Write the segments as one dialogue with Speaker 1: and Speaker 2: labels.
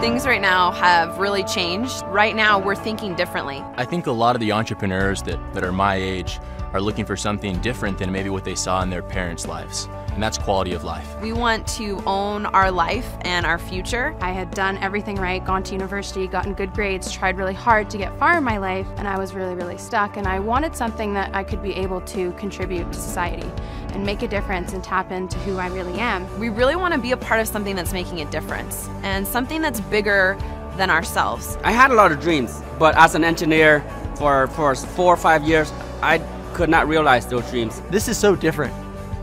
Speaker 1: Things right now have really changed. Right now, we're thinking differently.
Speaker 2: I think a lot of the entrepreneurs that, that are my age are looking for something different than maybe what they saw in their parents' lives, and that's quality of life.
Speaker 1: We want to own our life and our future.
Speaker 3: I had done everything right, gone to university, gotten good grades, tried really hard to get far in my life, and I was really, really stuck. And I wanted something that I could be able to contribute to society and make a difference and tap into who I really am.
Speaker 1: We really want to be a part of something that's making a difference and something that's bigger than ourselves.
Speaker 4: I had a lot of dreams, but as an engineer for, for four or five years, I could not realize those dreams.
Speaker 5: This is so different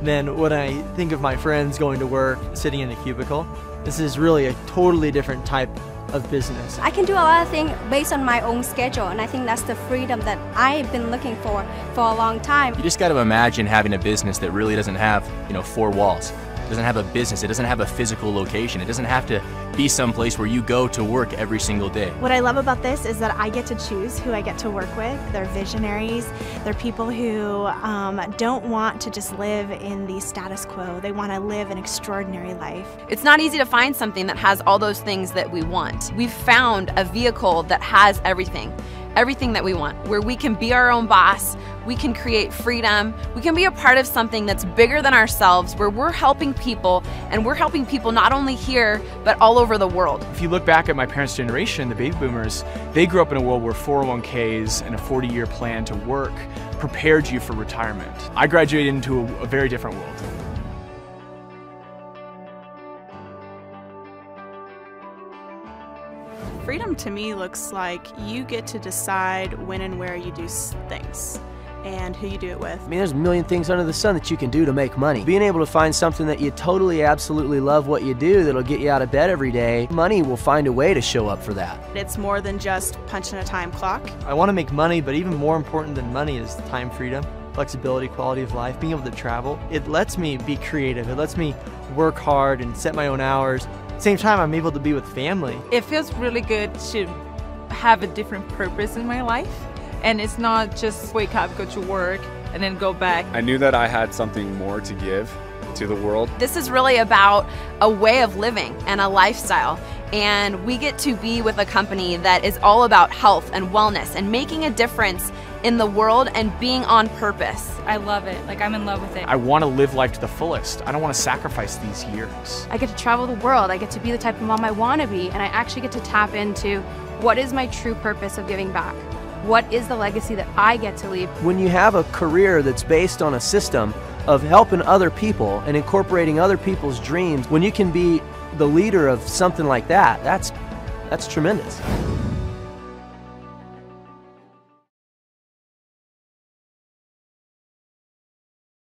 Speaker 5: than when I think of my friends going to work, sitting in a cubicle. This is really a totally different type of business.
Speaker 6: I can do a lot of things based on my own schedule, and I think that's the freedom that I've been looking for for a long time.
Speaker 2: You just got to imagine having a business that really doesn't have, you know, four walls. It doesn't have a business. It doesn't have a physical location. It doesn't have to be someplace where you go to work every single day.
Speaker 7: What I love about this is that I get to choose who I get to work with. They're visionaries. They're people who um, don't want to just live in the status quo. They want to live an extraordinary life.
Speaker 1: It's not easy to find something that has all those things that we want. We've found a vehicle that has everything everything that we want, where we can be our own boss, we can create freedom, we can be a part of something that's bigger than ourselves, where we're helping people and we're helping people not only here, but all over the world.
Speaker 8: If you look back at my parents' generation, the baby boomers, they grew up in a world where 401ks and a 40 year plan to work prepared you for retirement. I graduated into a, a very different world.
Speaker 9: Freedom to me looks like you get to decide when and where you do things and who you do it with.
Speaker 10: I mean, there's a million things under the sun that you can do to make money. Being able to find something that you totally, absolutely love what you do that'll get you out of bed every day, money will find a way to show up for that.
Speaker 9: It's more than just punching a time clock.
Speaker 5: I want to make money, but even more important than money is time freedom flexibility, quality of life, being able to travel. It lets me be creative. It lets me work hard and set my own hours same time, I'm able to be with family.
Speaker 11: It feels really good to have a different purpose in my life. And it's not just wake up, go to work, and then go back.
Speaker 12: I knew that I had something more to give to the world.
Speaker 1: This is really about a way of living and a lifestyle. And we get to be with a company that is all about health and wellness and making a difference in the world and being on purpose.
Speaker 3: I love it. Like, I'm in love with it.
Speaker 8: I want to live life to the fullest. I don't want to sacrifice these years.
Speaker 3: I get to travel the world. I get to be the type of mom I want to be. And I actually get to tap into what is my true purpose of giving back? What is the legacy that I get to leave?
Speaker 10: When you have a career that's based on a system of helping other people and incorporating other people's dreams, when you can be the leader of something like that, that's, that's tremendous.